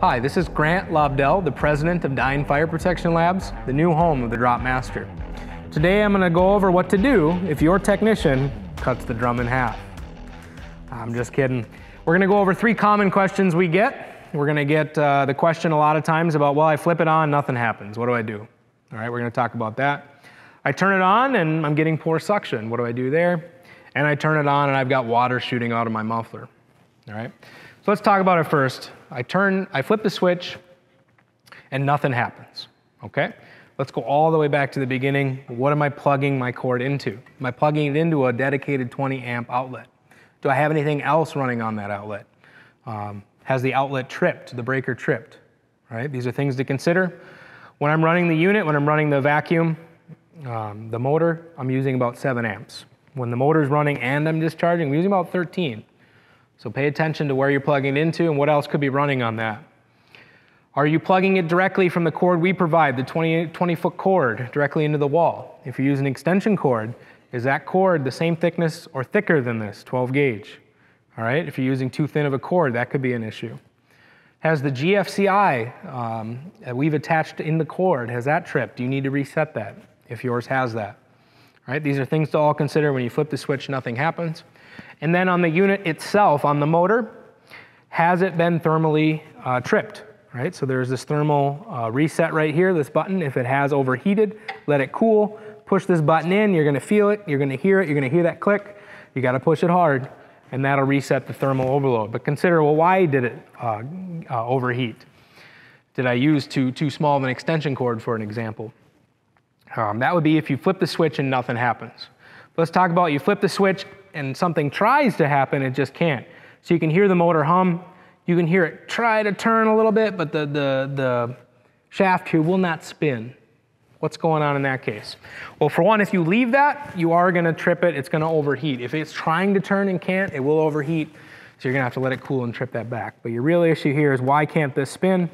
Hi, this is Grant Lobdell, the president of Dyne Fire Protection Labs, the new home of the Dropmaster. Today I'm going to go over what to do if your technician cuts the drum in half. I'm just kidding. We're going to go over three common questions we get. We're going to get uh, the question a lot of times about, well, I flip it on, nothing happens. What do I do? All right, we're going to talk about that. I turn it on and I'm getting poor suction. What do I do there? And I turn it on and I've got water shooting out of my muffler. All right, so let's talk about it first. I turn, I flip the switch, and nothing happens. Okay? Let's go all the way back to the beginning. What am I plugging my cord into? Am I plugging it into a dedicated 20 amp outlet? Do I have anything else running on that outlet? Um, has the outlet tripped, the breaker tripped? Right? These are things to consider. When I'm running the unit, when I'm running the vacuum, um, the motor, I'm using about 7 amps. When the motor's running and I'm discharging, I'm using about 13. So pay attention to where you're plugging into and what else could be running on that. Are you plugging it directly from the cord we provide, the 20, 20 foot cord, directly into the wall? If you use an extension cord, is that cord the same thickness or thicker than this, 12 gauge? All right, if you're using too thin of a cord, that could be an issue. Has the GFCI um, that we've attached in the cord, has that tripped? Do you need to reset that if yours has that? All right, these are things to all consider when you flip the switch, nothing happens. And then on the unit itself, on the motor, has it been thermally uh, tripped? Right, so there's this thermal uh, reset right here, this button. If it has overheated, let it cool. Push this button in, you're gonna feel it, you're gonna hear it, you're gonna hear that click. You gotta push it hard, and that'll reset the thermal overload. But consider, well, why did it uh, uh overheat? Did I use too, too small of an extension cord, for an example? Um, that would be if you flip the switch and nothing happens. Let's talk about you flip the switch and something tries to happen, it just can't. So you can hear the motor hum, you can hear it try to turn a little bit, but the, the, the shaft here will not spin. What's going on in that case? Well, for one, if you leave that, you are gonna trip it, it's gonna overheat. If it's trying to turn and can't, it will overheat, so you're gonna have to let it cool and trip that back. But your real issue here is why can't this spin?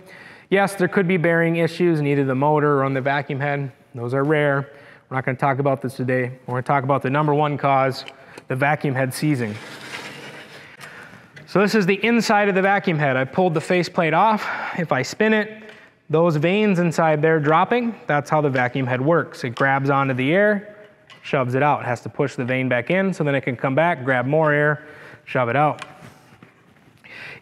Yes, there could be bearing issues in either the motor or on the vacuum head. Those are rare. We're not gonna talk about this today. We're gonna talk about the number one cause, the vacuum head seizing. So this is the inside of the vacuum head. I pulled the faceplate off. If I spin it, those vanes inside there dropping, that's how the vacuum head works. It grabs onto the air, shoves it out. It has to push the vane back in so then it can come back, grab more air, shove it out.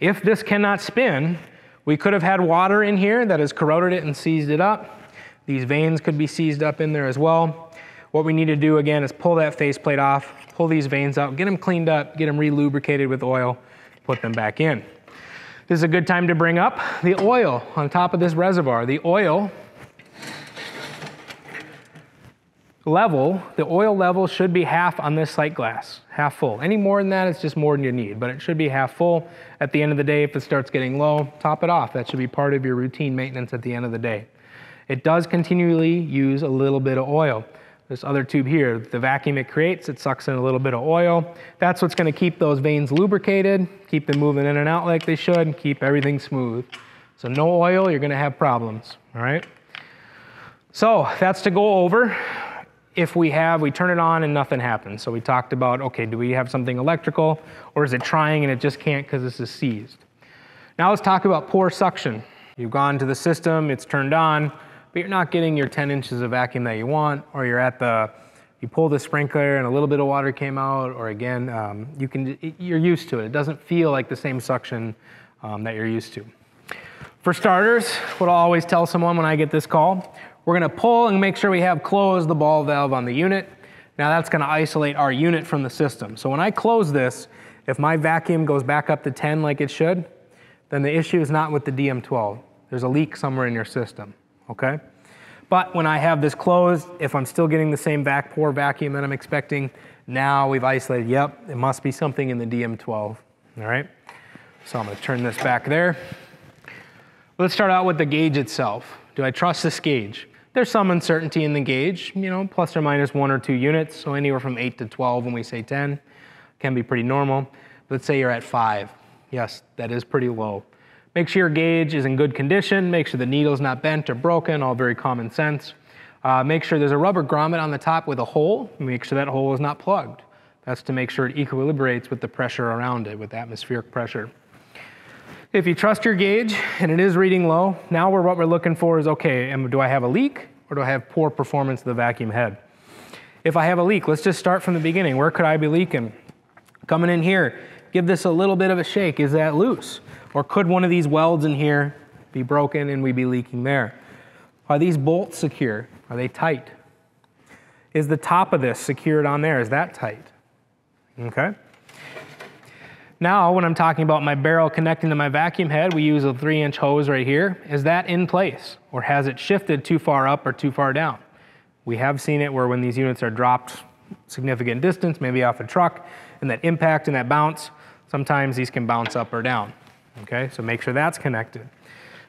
If this cannot spin, we could have had water in here that has corroded it and seized it up. These vanes could be seized up in there as well. What we need to do again is pull that faceplate off, pull these vanes out, get them cleaned up, get them re-lubricated with oil, put them back in. This is a good time to bring up the oil on top of this reservoir. The oil level, the oil level should be half on this sight glass, half full. Any more than that, it's just more than you need, but it should be half full. At the end of the day, if it starts getting low, top it off. That should be part of your routine maintenance at the end of the day. It does continually use a little bit of oil this other tube here, the vacuum it creates, it sucks in a little bit of oil. That's what's going to keep those vanes lubricated, keep them moving in and out like they should, keep everything smooth. So no oil, you're going to have problems, all right? So that's to go over. If we have, we turn it on and nothing happens. So we talked about, okay, do we have something electrical or is it trying and it just can't because this is seized? Now let's talk about poor suction. You've gone to the system, it's turned on, but you're not getting your 10 inches of vacuum that you want, or you're at the, you pull the sprinkler and a little bit of water came out, or again, um, you can, you're used to it. It doesn't feel like the same suction um, that you're used to. For starters, what I'll always tell someone when I get this call, we're gonna pull and make sure we have closed the ball valve on the unit. Now that's gonna isolate our unit from the system. So when I close this, if my vacuum goes back up to 10 like it should, then the issue is not with the DM12. There's a leak somewhere in your system okay? But when I have this closed, if I'm still getting the same vac poor vacuum that I'm expecting, now we've isolated, yep, it must be something in the DM12, all right? So I'm gonna turn this back there. Let's start out with the gauge itself. Do I trust this gauge? There's some uncertainty in the gauge, you know, plus or minus one or two units, so anywhere from eight to 12 when we say 10 can be pretty normal. Let's say you're at five. Yes, that is pretty low. Make sure your gauge is in good condition. Make sure the needle's not bent or broken, all very common sense. Uh, make sure there's a rubber grommet on the top with a hole. Make sure that hole is not plugged. That's to make sure it equilibrates with the pressure around it, with atmospheric pressure. If you trust your gauge and it is reading low, now we're, what we're looking for is, okay, do I have a leak or do I have poor performance of the vacuum head? If I have a leak, let's just start from the beginning. Where could I be leaking? Coming in here, give this a little bit of a shake. Is that loose? Or could one of these welds in here be broken and we be leaking there? Are these bolts secure? Are they tight? Is the top of this secured on there? Is that tight? Okay. Now, when I'm talking about my barrel connecting to my vacuum head, we use a three inch hose right here. Is that in place or has it shifted too far up or too far down? We have seen it where when these units are dropped significant distance, maybe off a truck, and that impact and that bounce, sometimes these can bounce up or down. Okay, so make sure that's connected.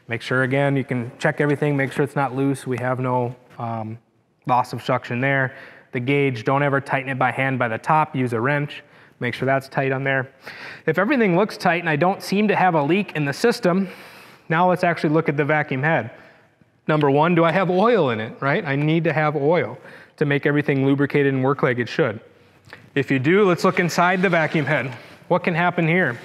Make sure again, you can check everything, make sure it's not loose. We have no um, loss of suction there. The gauge, don't ever tighten it by hand by the top, use a wrench. Make sure that's tight on there. If everything looks tight and I don't seem to have a leak in the system, now let's actually look at the vacuum head. Number one, do I have oil in it, right? I need to have oil to make everything lubricated and work like it should. If you do, let's look inside the vacuum head. What can happen here?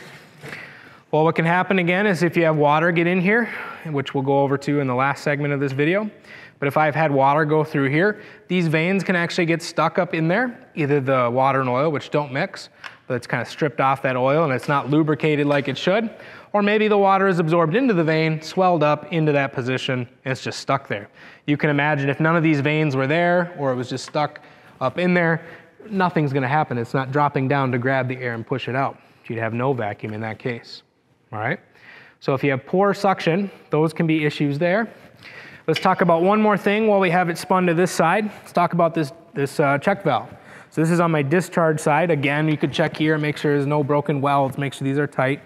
Well, what can happen again is if you have water get in here, which we'll go over to in the last segment of this video, but if I've had water go through here, these vanes can actually get stuck up in there, either the water and oil, which don't mix, but it's kind of stripped off that oil and it's not lubricated like it should, or maybe the water is absorbed into the vane, swelled up into that position, and it's just stuck there. You can imagine if none of these vanes were there, or it was just stuck up in there, nothing's gonna happen. It's not dropping down to grab the air and push it out. You'd have no vacuum in that case, all right? So if you have poor suction, those can be issues there. Let's talk about one more thing while we have it spun to this side. Let's talk about this, this uh, check valve. So this is on my discharge side. Again, you could check here, make sure there's no broken welds, make sure these are tight.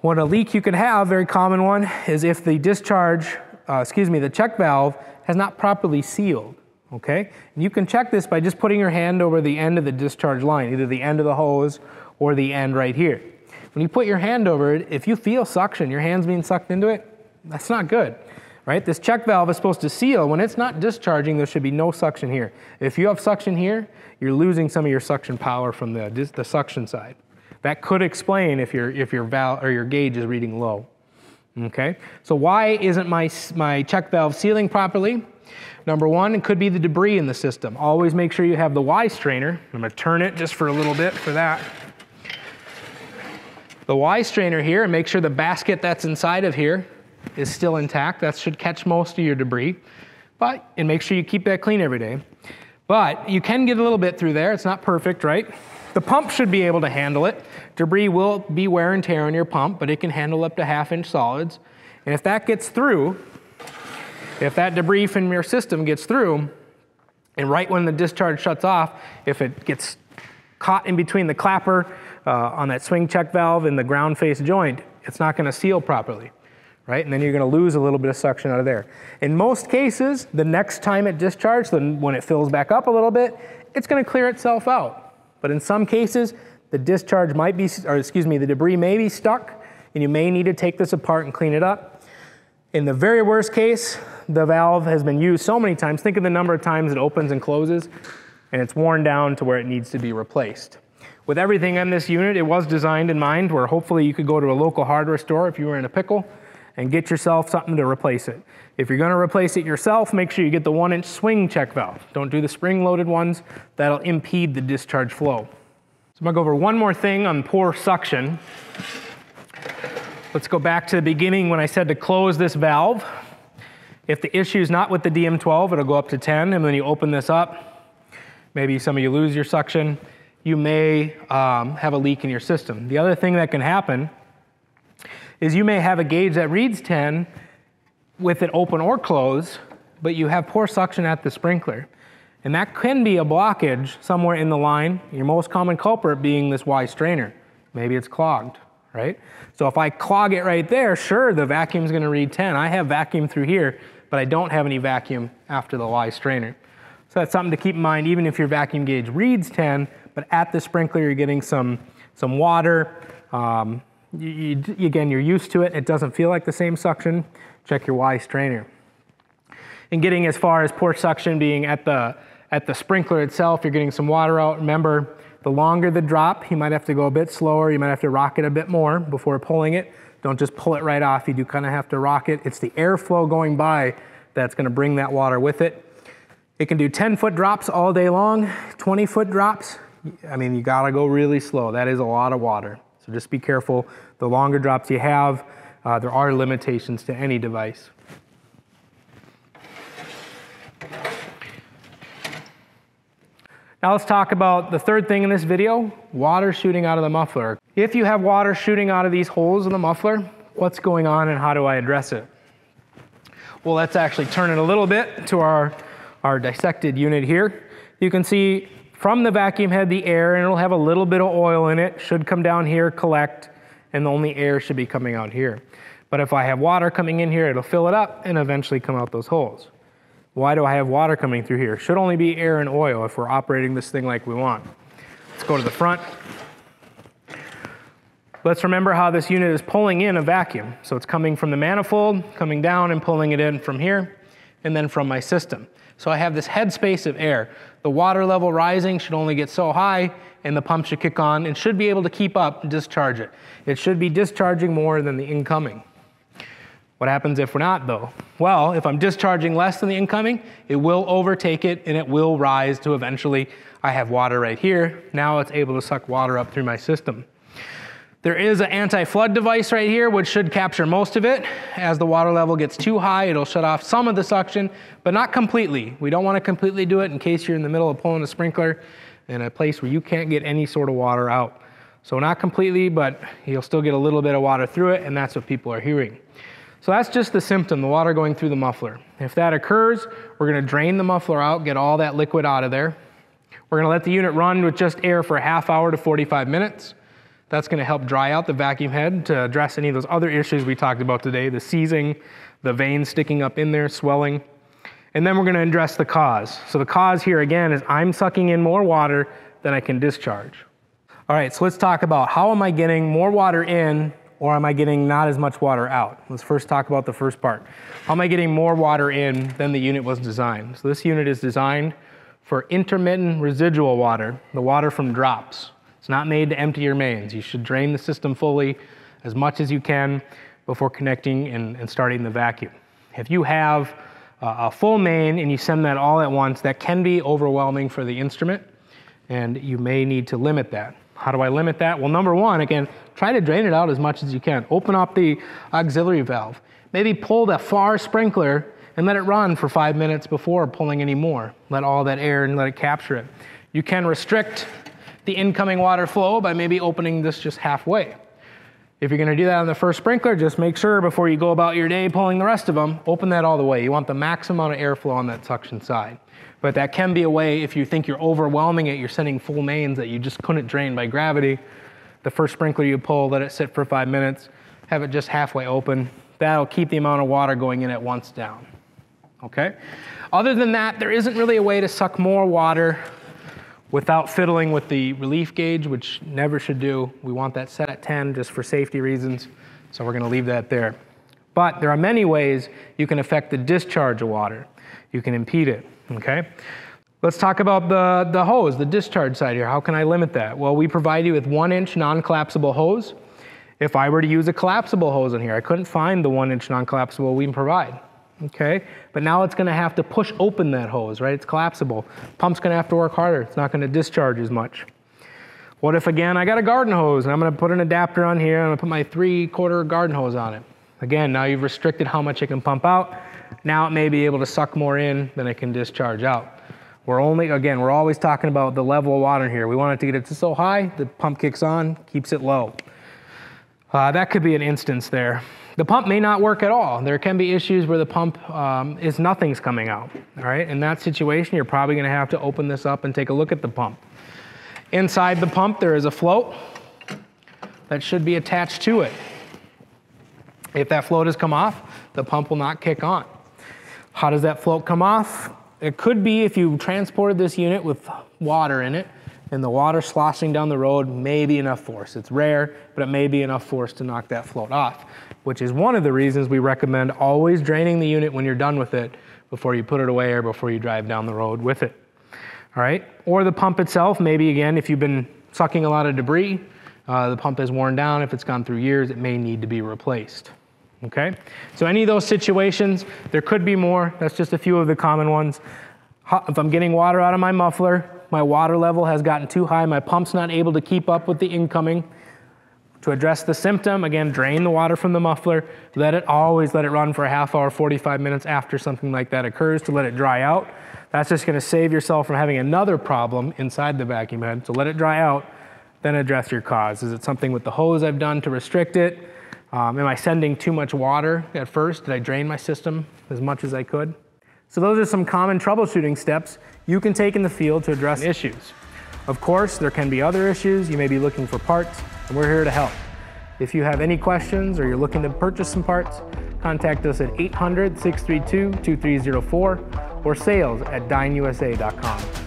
What a leak you could have, very common one, is if the discharge, uh, excuse me, the check valve has not properly sealed, okay? And you can check this by just putting your hand over the end of the discharge line, either the end of the hose or the end right here. When you put your hand over it, if you feel suction, your hand's being sucked into it, that's not good right? This check valve is supposed to seal. When it's not discharging, there should be no suction here. If you have suction here, you're losing some of your suction power from the, the suction side. That could explain if your, if your valve or your gauge is reading low. Okay, so why isn't my, my check valve sealing properly? Number one, it could be the debris in the system. Always make sure you have the Y strainer. I'm gonna turn it just for a little bit for that. The Y strainer here, and make sure the basket that's inside of here is still intact. That should catch most of your debris. But, and make sure you keep that clean every day. But you can get a little bit through there. It's not perfect, right? The pump should be able to handle it. Debris will be wear and tear on your pump, but it can handle up to half inch solids. And if that gets through, if that debris from your system gets through, and right when the discharge shuts off, if it gets caught in between the clapper uh, on that swing check valve and the ground face joint, it's not going to seal properly right? And then you're going to lose a little bit of suction out of there. In most cases, the next time it discharges, then when it fills back up a little bit, it's going to clear itself out. But in some cases, the discharge might be, or excuse me, the debris may be stuck, and you may need to take this apart and clean it up. In the very worst case, the valve has been used so many times. Think of the number of times it opens and closes, and it's worn down to where it needs to be replaced. With everything on this unit, it was designed in mind where hopefully you could go to a local hardware store if you were in a pickle and get yourself something to replace it. If you're gonna replace it yourself, make sure you get the one inch swing check valve. Don't do the spring loaded ones, that'll impede the discharge flow. So I'm gonna go over one more thing on poor suction. Let's go back to the beginning when I said to close this valve. If the issue is not with the DM12, it'll go up to 10, and when you open this up, maybe some of you lose your suction, you may um, have a leak in your system. The other thing that can happen is you may have a gauge that reads 10 with it open or closed, but you have poor suction at the sprinkler. And that can be a blockage somewhere in the line, your most common culprit being this Y strainer. Maybe it's clogged, right? So if I clog it right there, sure, the vacuum's gonna read 10. I have vacuum through here, but I don't have any vacuum after the Y strainer. So that's something to keep in mind, even if your vacuum gauge reads 10, but at the sprinkler you're getting some, some water, um, you, you, again, you're used to it. It doesn't feel like the same suction. Check your Y strainer. And getting as far as port suction being at the, at the sprinkler itself, you're getting some water out. Remember, the longer the drop, you might have to go a bit slower. You might have to rock it a bit more before pulling it Don't just pull it right off. You do kind of have to rock it. It's the airflow going by that's going to bring that water with it. It can do 10 foot drops all day long, 20 foot drops. I mean, you got to go really slow. That is a lot of water. So just be careful. The longer drops you have, uh, there are limitations to any device. Now let's talk about the third thing in this video, water shooting out of the muffler. If you have water shooting out of these holes in the muffler, what's going on and how do I address it? Well, let's actually turn it a little bit to our, our dissected unit here. You can see from the vacuum head the air, and it'll have a little bit of oil in it, should come down here, collect, and the only air should be coming out here. But if I have water coming in here, it'll fill it up and eventually come out those holes. Why do I have water coming through here? Should only be air and oil if we're operating this thing like we want. Let's go to the front. Let's remember how this unit is pulling in a vacuum. So it's coming from the manifold, coming down and pulling it in from here, and then from my system. So I have this headspace of air. The water level rising should only get so high, and the pump should kick on and should be able to keep up and discharge it. It should be discharging more than the incoming. What happens if we're not, though? Well, if I'm discharging less than the incoming, it will overtake it and it will rise to eventually, I have water right here. Now it's able to suck water up through my system. There is an anti-flood device right here, which should capture most of it. As the water level gets too high, it'll shut off some of the suction, but not completely. We don't want to completely do it in case you're in the middle of pulling a sprinkler in a place where you can't get any sort of water out. So not completely, but you'll still get a little bit of water through it, and that's what people are hearing. So that's just the symptom, the water going through the muffler. If that occurs, we're gonna drain the muffler out, get all that liquid out of there. We're gonna let the unit run with just air for a half hour to 45 minutes. That's gonna help dry out the vacuum head to address any of those other issues we talked about today, the seizing, the vanes sticking up in there, swelling. And then we're gonna address the cause. So the cause here again is I'm sucking in more water than I can discharge. All right, so let's talk about how am I getting more water in or am I getting not as much water out? Let's first talk about the first part. How am I getting more water in than the unit was designed? So this unit is designed for intermittent residual water, the water from drops. It's not made to empty your mains. You should drain the system fully as much as you can before connecting and, and starting the vacuum. If you have a full main and you send that all at once, that can be overwhelming for the instrument and you may need to limit that. How do I limit that? Well, number one, again, try to drain it out as much as you can. Open up the auxiliary valve. Maybe pull the far sprinkler and let it run for five minutes before pulling any more. Let all that air and let it capture it. You can restrict the incoming water flow by maybe opening this just halfway. If you're gonna do that on the first sprinkler, just make sure before you go about your day pulling the rest of them, open that all the way. You want the maximum amount of airflow on that suction side. But that can be a way if you think you're overwhelming it, you're sending full mains that you just couldn't drain by gravity. The first sprinkler you pull, let it sit for five minutes, have it just halfway open. That'll keep the amount of water going in at once down. Okay? Other than that, there isn't really a way to suck more water without fiddling with the relief gauge, which never should do. We want that set at 10 just for safety reasons, so we're gonna leave that there. But there are many ways you can affect the discharge of water. You can impede it okay? Let's talk about the, the hose, the discharge side here. How can I limit that? Well, we provide you with one inch non-collapsible hose. If I were to use a collapsible hose in here, I couldn't find the one inch non-collapsible we provide, okay? But now it's gonna have to push open that hose, right? It's collapsible. Pump's gonna have to work harder. It's not gonna discharge as much. What if again, I got a garden hose and I'm gonna put an adapter on here, I'm gonna put my three quarter garden hose on it. Again, now you've restricted how much it can pump out. Now it may be able to suck more in than it can discharge out. We're only, again, we're always talking about the level of water here. We want it to get it to so high, the pump kicks on, keeps it low. Uh, that could be an instance there. The pump may not work at all. There can be issues where the pump um, is nothing's coming out. All right, in that situation, you're probably going to have to open this up and take a look at the pump. Inside the pump, there is a float that should be attached to it. If that float has come off, the pump will not kick on. How does that float come off? It could be if you transported this unit with water in it and the water sloshing down the road may be enough force. It's rare, but it may be enough force to knock that float off, which is one of the reasons we recommend always draining the unit when you're done with it before you put it away or before you drive down the road with it. All right, or the pump itself, maybe again, if you've been sucking a lot of debris, uh, the pump is worn down, if it's gone through years, it may need to be replaced. Okay? So any of those situations, there could be more. That's just a few of the common ones. If I'm getting water out of my muffler, my water level has gotten too high, my pump's not able to keep up with the incoming. To address the symptom, again, drain the water from the muffler. Let it always let it run for a half hour, 45 minutes after something like that occurs to let it dry out. That's just gonna save yourself from having another problem inside the vacuum head. So let it dry out, then address your cause. Is it something with the hose I've done to restrict it? Um, am I sending too much water at first? Did I drain my system as much as I could? So those are some common troubleshooting steps you can take in the field to address issues. Of course, there can be other issues. You may be looking for parts, and we're here to help. If you have any questions or you're looking to purchase some parts, contact us at 800 632 2304 or sales at dyneusa.com.